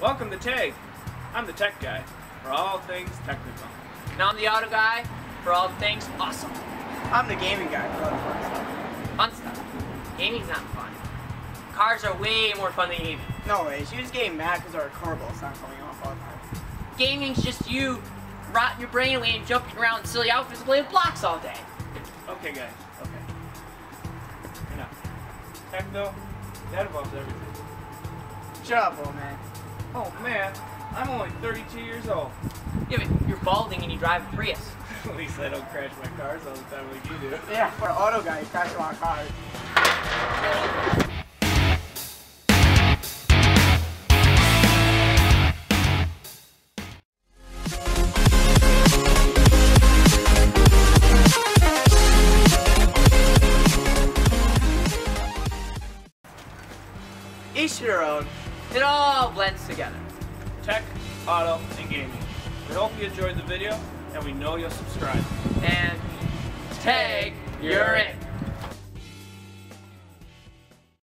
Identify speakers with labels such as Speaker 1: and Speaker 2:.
Speaker 1: Welcome to TAG. I'm the tech guy for all things technical.
Speaker 2: And I'm the auto guy for all things awesome.
Speaker 3: I'm the gaming guy for all the fun stuff.
Speaker 2: Fun stuff. Gaming's not fun. Cars are way more fun than gaming.
Speaker 3: No way, she was getting mad because our car bell's not coming off all the time.
Speaker 2: Gaming's just you rotting your brain away and jumping around in silly outfits playing blocks all day.
Speaker 1: Okay, guys. Okay. Enough. Techno, that involves everything.
Speaker 3: Shut up, old man.
Speaker 1: Oh man, I'm only 32 years old.
Speaker 2: Yeah, but you're balding and you drive a Prius.
Speaker 1: At least I don't crash my cars all the time like you do.
Speaker 3: Yeah, for an auto guys crashing my cars. Each to their own.
Speaker 2: It all blends together.
Speaker 1: Tech, auto, and gaming. We hope you enjoyed the video, and we know you'll subscribe.
Speaker 2: And tag, you're in.